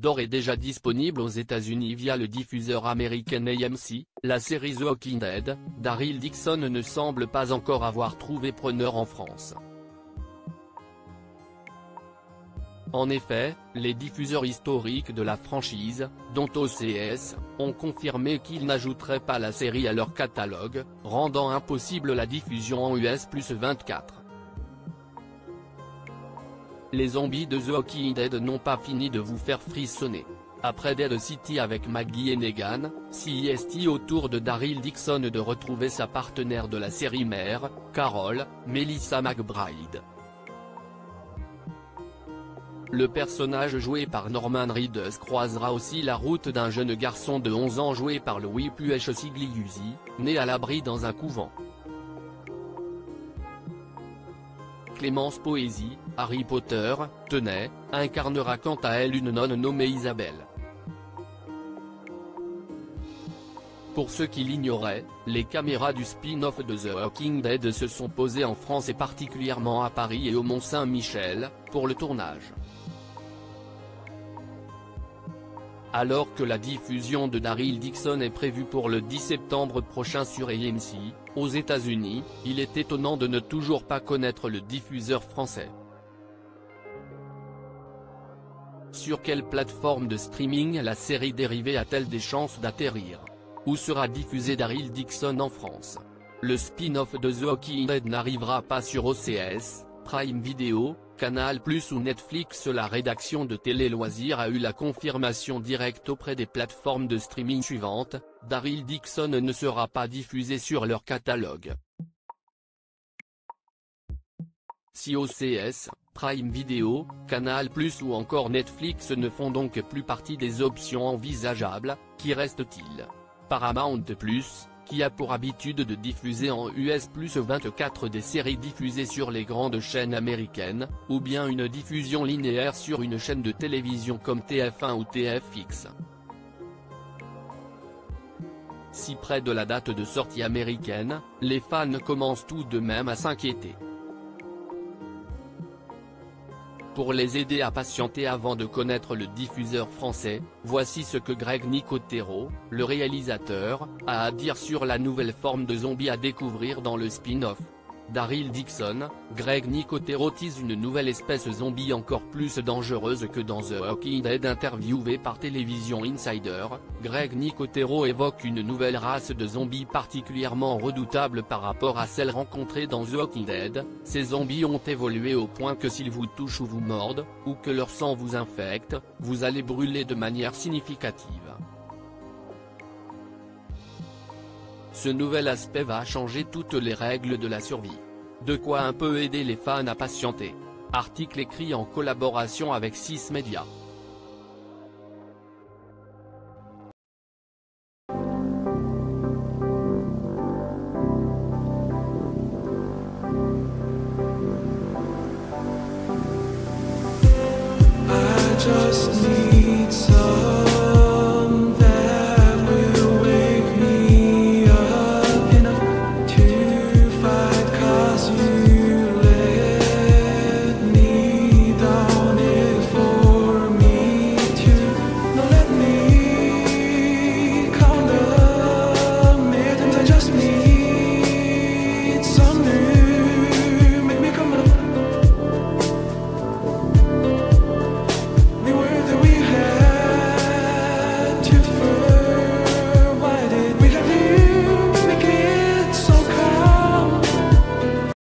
d'ores et déjà disponible aux États-Unis via le diffuseur américain AMC, la série The Walking Dead, Daryl Dixon ne semble pas encore avoir trouvé preneur en France. En effet, les diffuseurs historiques de la franchise, dont OCS, ont confirmé qu'ils n'ajouteraient pas la série à leur catalogue, rendant impossible la diffusion en US plus 24. Les zombies de The Walking Dead n'ont pas fini de vous faire frissonner. Après Dead City avec Maggie et Negan, CIST autour de Daryl Dixon de retrouver sa partenaire de la série mère, Carol, Melissa McBride. Le personnage joué par Norman Reedus croisera aussi la route d'un jeune garçon de 11 ans joué par Louis Puech Sigliusi, né à l'abri dans un couvent. Clémence Poésie, Harry Potter, tenait, incarnera quant à elle une nonne nommée Isabelle. Pour ceux qui l'ignoraient, les caméras du spin-off de The Walking Dead se sont posées en France et particulièrement à Paris et au Mont-Saint-Michel, pour le tournage. Alors que la diffusion de Daryl Dixon est prévue pour le 10 septembre prochain sur AMC, aux États-Unis, il est étonnant de ne toujours pas connaître le diffuseur français. Sur quelle plateforme de streaming la série dérivée a-t-elle des chances d'atterrir? Où sera diffusé Daryl Dixon en France? Le spin-off de The Walking Dead n'arrivera pas sur OCS, Prime Video, Canal ou Netflix La rédaction de Télé Loisirs a eu la confirmation directe auprès des plateformes de streaming suivantes, Daryl Dixon ne sera pas diffusé sur leur catalogue. Si OCS, Prime Video, Canal ou encore Netflix ne font donc plus partie des options envisageables, qui reste-t-il? Paramount qui a pour habitude de diffuser en US plus 24 des séries diffusées sur les grandes chaînes américaines, ou bien une diffusion linéaire sur une chaîne de télévision comme TF1 ou TFX. Si près de la date de sortie américaine, les fans commencent tout de même à s'inquiéter. Pour les aider à patienter avant de connaître le diffuseur français, voici ce que Greg Nicotero, le réalisateur, a à dire sur la nouvelle forme de zombie à découvrir dans le spin-off. Daryl Dixon, Greg Nicotero tease une nouvelle espèce zombie encore plus dangereuse que dans The Walking Dead interviewé par Television Insider, Greg Nicotero évoque une nouvelle race de zombies particulièrement redoutable par rapport à celle rencontrée dans The Walking Dead, ces zombies ont évolué au point que s'ils vous touchent ou vous mordent, ou que leur sang vous infecte, vous allez brûler de manière significative. Ce nouvel aspect va changer toutes les règles de la survie. De quoi un peu aider les fans à patienter. Article écrit en collaboration avec 6 Media.